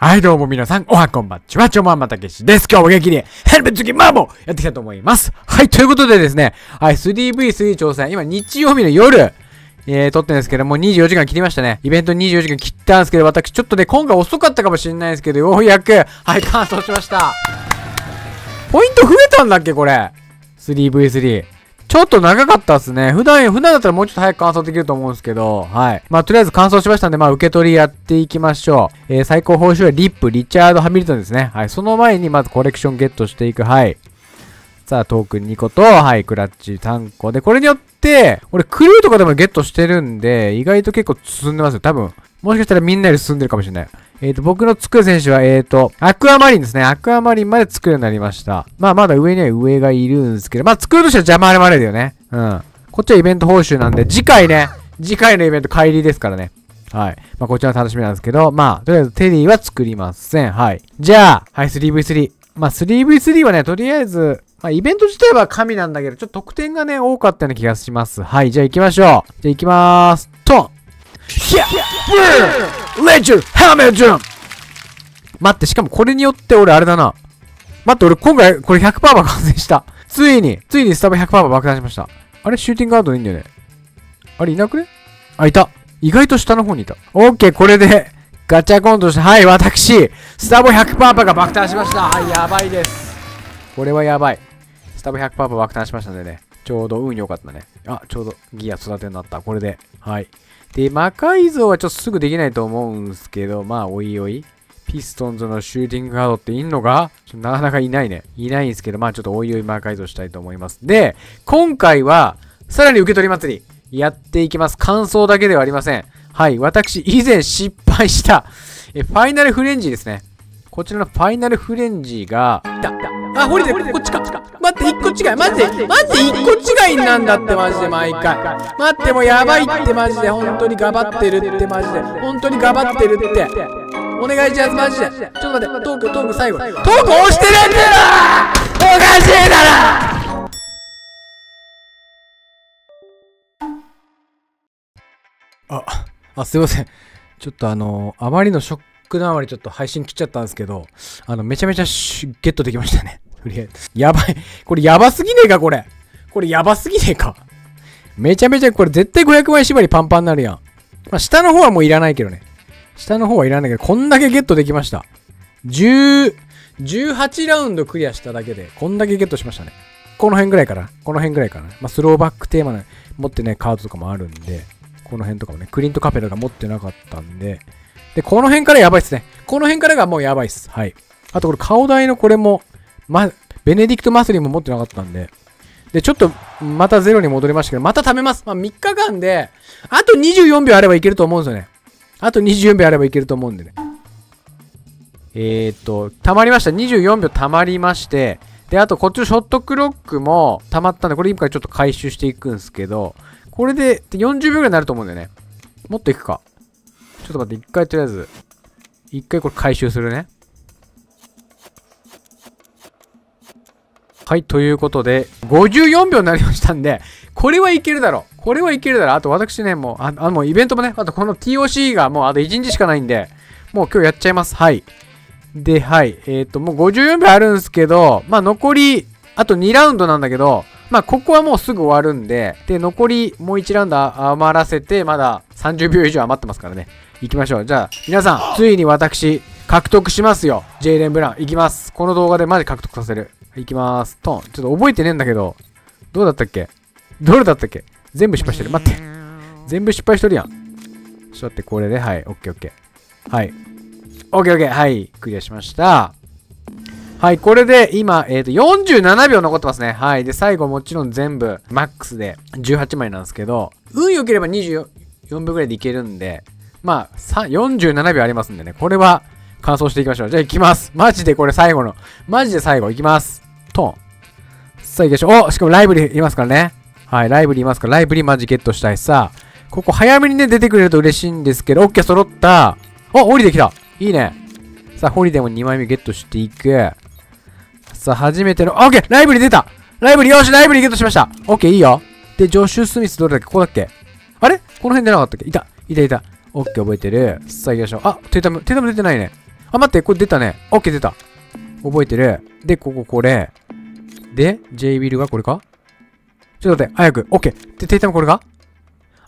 はい、どうも皆さん、おはこんばんちは、ちょまんまたけしです。今日も元気に、ヘルメット付きマーボーやっていきたいと思います。はい、ということでですね、はい、3v3 挑戦、今日曜日の夜、えー、撮ってるんですけども、24時間切りましたね。イベント24時間切ったんですけど、私ちょっとね、今回遅かったかもしれないですけど、ようやく、はい、完走しました。ポイント増えたんだっけ、これ。3v3。ちょっと長かったっすね。普段、普段だったらもうちょっと早く完走できると思うんですけど、はい。まあ、とりあえず完走しましたんで、まあ、受け取りやっていきましょう。えー、最高報酬はリップ、リチャード・ハミルトンですね。はい。その前に、まずコレクションゲットしていく。はい。さあ、トークン2個と、はい、クラッチ3個で、これによって、俺、クルーとかでもゲットしてるんで、意外と結構進んでますよ。多分。もしかしたらみんなより進んでるかもしれない。えっ、ー、と、僕の作る選手は、えっ、ー、と、アクアマリンですね。アクアマリンまで作るようになりました。まあ、まだ上には上がいるんですけど、まあ、作るとしては邪魔あれまれだよね。うん。こっちはイベント報酬なんで、次回ね、次回のイベント帰りですからね。はい。まあ、こちらは楽しみなんですけど、まあ、とりあえずテリーは作りません。はい。じゃあ、はい、3v3。まあ、3v3 はね、とりあえず、まあ、イベント自体は神なんだけど、ちょっと得点がね、多かったような気がします。はい、じゃあ行きましょう。じゃあ行きまーす。トンヒャッブーレジュハメジュン待って、しかもこれによって俺あれだな。待って、俺今回これ100%爆発した。ついに、ついにスタバ100%爆弾しました。あれシューティングガードいいんだよね。あれいなくね？あ、いた。意外と下の方にいた。オッケー、これで、ガチャコンとして、はい、私、スタバ100%が爆弾しました。はい、やばいです。これはやばい。スタバ100%爆弾しましたんでね。ちょうど運良かったね。あ、ちょうどギア育てになった。これで。はい。で、魔改造はちょっとすぐできないと思うんすけど、まあ、おいおい。ピストンズのシューティングカードっていんのかなかなかいないね。いないんですけど、まあちょっとおいおい魔改造したいと思います。で、今回は、さらに受け取り祭り、やっていきます。感想だけではありません。はい、私、以前失敗した、え、ファイナルフレンジーですね。こちらのファイナルフレンジーが、だ、あ、ホリデー、こっちか。待って、一個違い。待って、待って、一個違いなんだって、マジで、毎回。待って、もうやばいって、マジで。本当にガバってるって、マジで。本当にガバってるって。お願いします、マジで。ちょっと待って、トーク、トーク最後。トーク押してるってなおかしいだろあ、あ、すいません。ちょっとあのー、あまりのショックなあまりちょっと配信切っちゃったんですけど、あの、めちゃめちゃゲットできましたね。とりあえず。やばい。これやばすぎねえか、これ。これやばすぎねえか。めちゃめちゃ、これ絶対500枚縛りパンパンになるやん。まあ、下の方はもういらないけどね。下の方はいらないけど、こんだけゲットできました。10、18ラウンドクリアしただけで、こんだけゲットしましたね。この辺ぐらいかな。この辺ぐらいかな。まあ、スローバックテーマの持ってね、カードとかもあるんで、この辺とかもね、クリントカペラが持ってなかったんで、で、この辺からやばいっすね。この辺からがもうやばいっす。はい。あとこれ顔台のこれも、ま、ベネディクトマスリンも持ってなかったんで、で、ちょっと、またゼロに戻りましたけど、また貯めます。まあ、3日間で、あと24秒あればいけると思うんですよね。あと24秒あればいけると思うんでね。えー、っと、溜まりました。24秒溜まりまして、で、あとこっちのショットクロックも溜まったんで、これ今からちょっと回収していくんですけど、これで40秒ぐらいになると思うんだよね。もっといくか。ちょっと待って、一回とりあえず、一回これ回収するね。はい、ということで、54秒になりましたんで、これはいけるだろう。これはいけるだろう。あと私ね、もう、あ、あもうイベントもね、あとこの TOC がもうあと1日しかないんで、もう今日やっちゃいます。はい。で、はい。えっ、ー、と、もう54秒あるんですけど、まあ残り、あと2ラウンドなんだけど、まあここはもうすぐ終わるんで、で、残りもう1ラウンド余らせて、まだ30秒以上余ってますからね。行きましょう。じゃあ、皆さん、ついに私、獲得しますよ。ジェイレン・ブラン。行きます。この動画でマジ獲得させる。行きまーす。トン。ちょっと覚えてねえんだけど、どうだったっけ？どれだったっけ？全部失敗してる。待って。全部失敗してるやん。ちょっと待って、これで、はい。オッケーオッケー。はい。オッケーオッケー。はい。クリアしました。はい。これで、今、えっ、ー、と、47秒残ってますね。はい。で、最後もちろん全部、マックスで18枚なんですけど、運良ければ24秒ぐらいでいけるんで、まあ、47秒ありますんでね。これは、完走していきましょう。じゃあ行きます。マジでこれ最後の。マジで最後行きます。トン。さあ行きましょう。おしかもライブリーいますからね。はい、ライブリーいますから、ライブリーマジゲットしたいさ。ここ早めにね、出てくれると嬉しいんですけど、オッケー揃った。お、降りてきた。いいね。さあ、ホリデーも2枚目ゲットしていく。さあ、初めての、オッケーライブリー出たライブリーよしライブリーゲットしましたオッケーいいよ。で、ジョシュ・スミスどれだっけ？ここだっけ？あれ？この辺出なかったっけ？いた。いたいた。オッケー覚えてる。さあ行きましょう。あ、テータム、テータム出てないね。あ、待って、これ出たね。オッケー出た。覚えてる。で、こここれ。で、J ビルがこれか？ちょっと待って、早く。オッケー。で、テイタムこれか？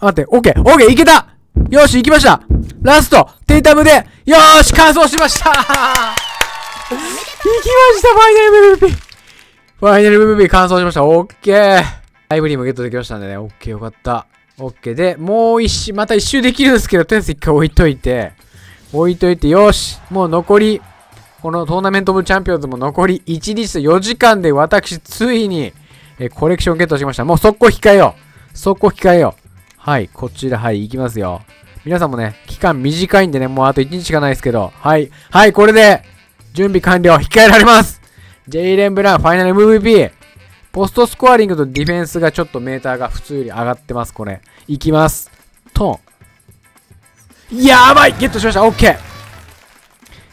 あ、待って、オッケー。オッケーいけたよし、行きましたラストテイタムで、よーし完走しました 行きましたファイナル MVP! ファイナル MVP 完走しました。オッケーライブリーもゲットできましたんでね。オッケーよかった。オッケーで、もう一周、また一周できるんですけど、とりあえず一回置いといて、置いといて、よしもう残り、このトーナメントオブチャンピオンズも残り1日と4時間で私、ついに、えコレクションゲットしました。もう速攻控えよう速攻控えようはい、こちら、はい、行きますよ。皆さんもね、期間短いんでね、もうあと1日しかないですけど、はい、はい、これで、準備完了、控えられますジェイレン・ブラウン、ファイナル MVP。ポストスコアリングとディフェンスがちょっとメーターが普通より上がってます、これ。いきます。トン。やばいゲットしましたオッケー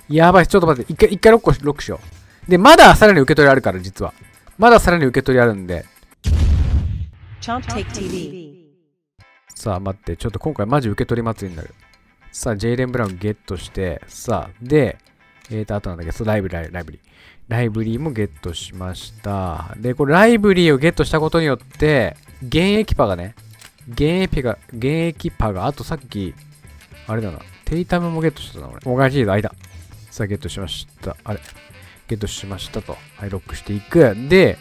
やばい、ちょっと待って、一回、一回ロックロックしよう。で、まださらに受け取りあるから、実は。まださらに受け取りあるんで。さあ、待って、ちょっと今回マジ受け取り祭りになる。さあ、ジェイレン・ブラウンゲットして、さあ、で、えーと、あとなんだけど、ライブリー、ライブリー。ライブリーもゲットしました。で、これライブリーをゲットしたことによって、現役パがね、現役が、現役パが、あとさっき、あれだな、テイタムもゲットしたな、俺。おかしいぞ、間。さあ、ゲットしました。あれ？ゲットしましたと。はい、ロックしていく。で、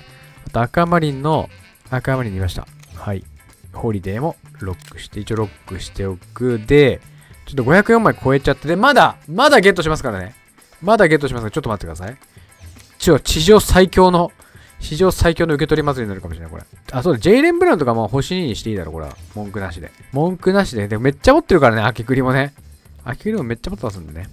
あと赤マリンの、赤マリンにいました。はい。ホリデーもロックして、一応ロックしておく。で、ちょっと504枚超えちゃって、で、まだ、まだゲットしますからね。まだゲットしますから、ちょっと待ってください。ちょ、地上最強の、史上最強の受け取り祭りになるかもしれない、これ。あ、そうだ、ジェイレン・ブラウンとかも星2にしていいだろ、これは。文句なしで。文句なしで。でもめっちゃ持ってるからね、秋栗もね。秋栗もめっちゃ持ってますんでね。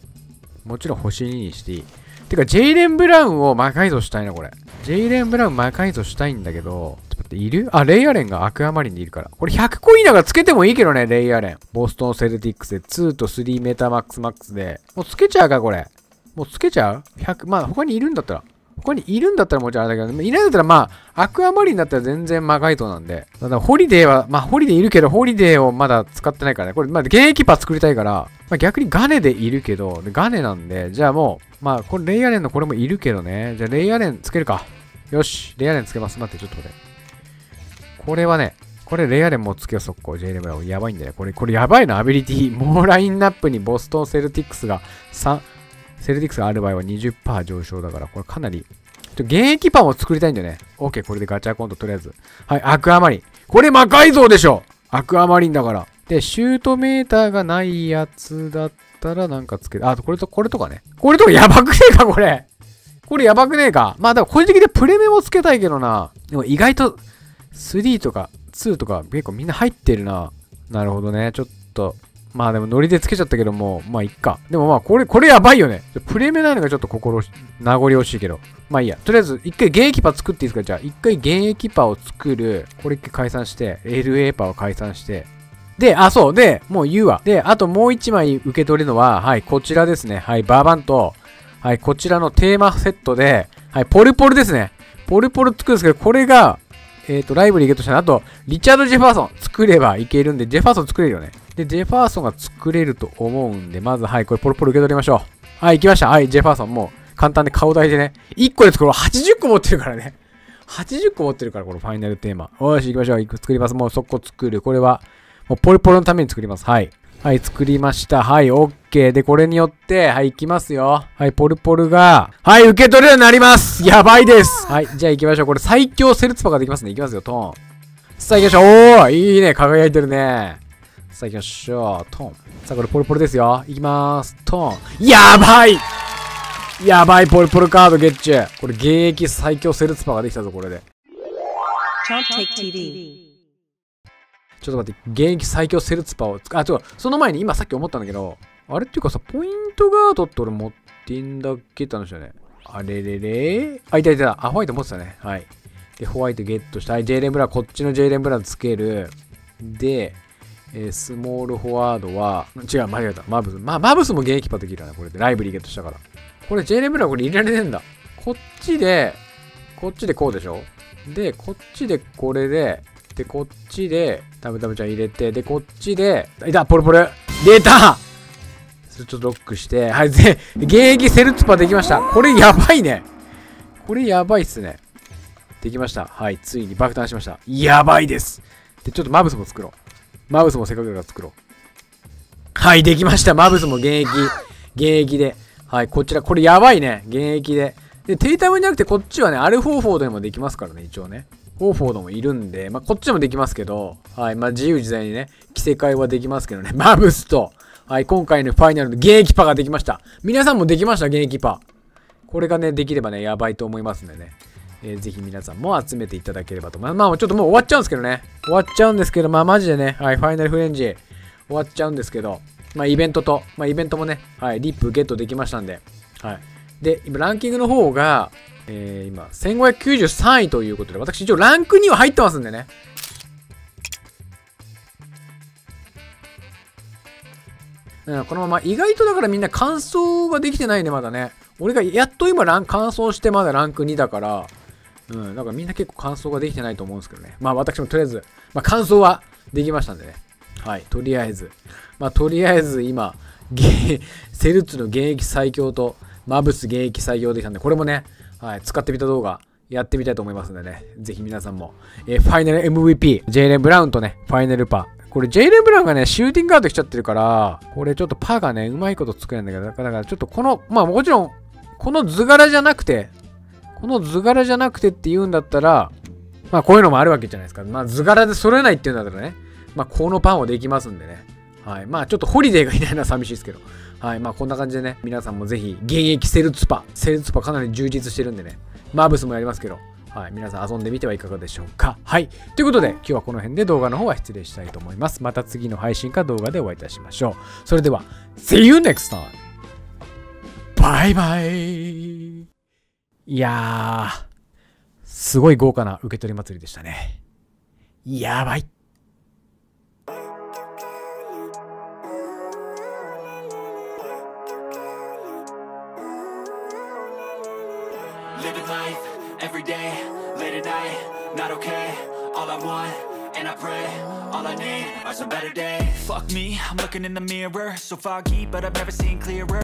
もちろん星2にしていい。てか、ジェイレン・ブラウンを魔改造したいな、これ。ジェイレン・ブラウン魔改造したいんだけど、ちょっと待って、いる？あ、レイアレンがアクアマリンにいるから。これ100コインだからつけてもいいけどね、レイアレン。ボストン・セルティックスで2と3メタマックスマックスで。もうつけちゃうか、これ。もうつけちゃう ?100、まあ他にいるんだったら。他にいるんだったらもちろんあれだけど、いないんだったらまあ、アクアマリンだったら全然魔改造なんで。だからホリデーは、まあホリデーいるけど、ホリデーをまだ使ってないからね。これ、まあ現役パー作りたいから、まあ逆にガネでいるけど、ガネなんで、じゃあもう、まあこれレイアレンのこれもいるけどね。じゃあレイアレンつけるか。よし、レイアレンつけます。待って、ちょっと待って。これはね、これレイアレンもつけよ、速攻。J レブラウやばいんだよ。これ、これやばいな、アビリティ。もうラインナップにボストンセルティックスが3、セルティックスがある場合は20%上昇だから、これかなりちょ現役パンを作りたいんだよね。OK、これでガチャコントとりあえず。はい、アクアマリン。これ魔改造でしょアクアマリンだから。で、シュートメーターがないやつだったらなんかつける。あ、これと、これとかね。これとかやばくねえか、これ。これやばくねえか。まあ、だから個人的でプレメもつけたいけどな。でも意外と3とか2とか結構みんな入ってるな。なるほどね。ちょっとまあでもノリでつけちゃったけども、まあいっか。でもまあこれ、これやばいよね。プレミアなのがちょっと心、名残惜しいけど。まあいいや。とりあえず一回現役パ作っていいですか？じゃあ一回現役パを作る。これ一回解散して、LA パーを解散して。で、あ、そう。で、もう言うわ。で、あともう一枚受け取るのは、はい、こちらですね。はい、バーバンと、はい、こちらのテーマセットで、はい、ポルポルですね。ポルポル作るんですけど、これが、えっ、ー、と、ライブにゲットしたあと、リチャード・ジェファーソン作ればいけるんで、ジェファーソン作れるよね。で、ジェファーソンが作れると思うんで、まず、はい、これポロポロ受け取りましょう。はい、行きました。はい、ジェファーソンもう簡単で顔台でね、1個で作ろう。80個持ってるからね。80個持ってるから、このファイナルテーマ。よし、行きましょう。作ります。もう速攻作る。これは、もうポリポロのために作ります。はい。はい、作りました。はい、OK。で、これによって、はい、行きますよ。はい、ポルポルが、はい、受け取るようになります。やばいです。はい、じゃあ行きましょう。これ最強セルツパができますね。行きますよ、トーン。さあ行きましょう。おー、いいね。輝いてるね。さあ行きましょう。トーン。さあこれポルポルですよ。行きまーす。トーン。やばいやばい、ポルポルカードゲッチュ。これ現役最強セルツパができたぞ、これで。ちょっと待って、現役最強セルツパをあ、ちょ、その前に今さっき思ったんだけど、あれっていうかさ、ポイントガードって俺持ってんだっけって話だよね。あれれれ？あ、いたいた。あ、ホワイト持ってたね。はい。で、ホワイトゲットした。はい、ジェイレンブラこっちのジェイレンブラつける。で、えー、スモールフォワードは、違う、間違えた。マブス。まあ、マブスも現役パできるな、これで。ライブリーゲットしたから。これ、ジェイレンブラこれ入れられねえんだ。こっちで、こっちでこうでしょで、こっちでこれで、で、こっちで、タブタブちゃん入れて、で、こっちで、いた、ポルポル出たそれちょっとロックして、はい、で、現役セルツパできました。これやばいね。これやばいっすね。できました。はい、ついに爆誕しました。やばいです。で、ちょっとマブスも作ろう。マブスもせっかくだから作ろう。はい、できました。マブスも現役。現役で。はい、こちら、これやばいね。現役で。で、テイタムじゃなくて、こっちはね、アルフォーフォードにもできますからね、一応ね。フォーフォードもいるんで、まあ、こっちでもできますけど、はい、まあ、自由自在にね、着せ替えはできますけどね。マブスと、はい、今回のファイナルの現役パができました。皆さんもできました、現役パ。これがね、できればね、やばいと思いますんでね。えーぜひ皆さんも集めていただければと思います。まあ、ちょっともう終わっちゃうんですけどね。終わっちゃうんですけど、まあ、マジでね、はい、ファイナルフレンジ終わっちゃうんですけど、まあ、イベントと、まあ、イベントもね、はい、リップゲットできましたんで、はい。で、今、ランキングの方が、えー、今、1593位ということで、私一応ランクには入ってますんでね。このまま、意外とだからみんな完走ができてないね、まだね。俺がやっと今ラン、完走してまだランク2だから、うん、だからみんな結構完走ができてないと思うんですけどね。まあ私もとりあえず、まあ完走はできましたんでね。はい、とりあえず。まあとりあえず今、ゲセルツの現役最強と、マブス現役最強できたんで、これもね、はい、使ってみた動画、やってみたいと思いますんでね。ぜひ皆さんも、えーファイナル MVP、ジェイレン・ブラウンとね、ファイナルパー。これ、ジェイレン・ブラウンがね、シューティングガード来ちゃってるから、これちょっとパーがね、うまいこと作れないんだけど、だからだからちょっとこの、まあもちろん、この図柄じゃなくて、この図柄じゃなくてって言うんだったら、まあこういうのもあるわけじゃないですか。まあ図柄で揃えないっていうんだったらね、まあこのパンはできますんでね。はい。まあちょっとホリデーがいないのは寂しいですけど。はい。まあこんな感じでね、皆さんもぜひ現役セルツパ。セルツパかなり充実してるんでね。マーブスもやりますけど。はい。皆さん遊んでみてはいかがでしょうか。はい。ということで、今日はこの辺で動画の方は失礼したいと思います。また次の配信か動画でお会いいたしましょう。それでは、See you next time! バイバイいやー、すごい豪華な受け取り祭りでしたね。やばい。Living life every day, late at night, not okay. All I want, and I pray, all I need are some better days. Fuck me, I'm looking in the mirror, so foggy, but I've never seen clearer.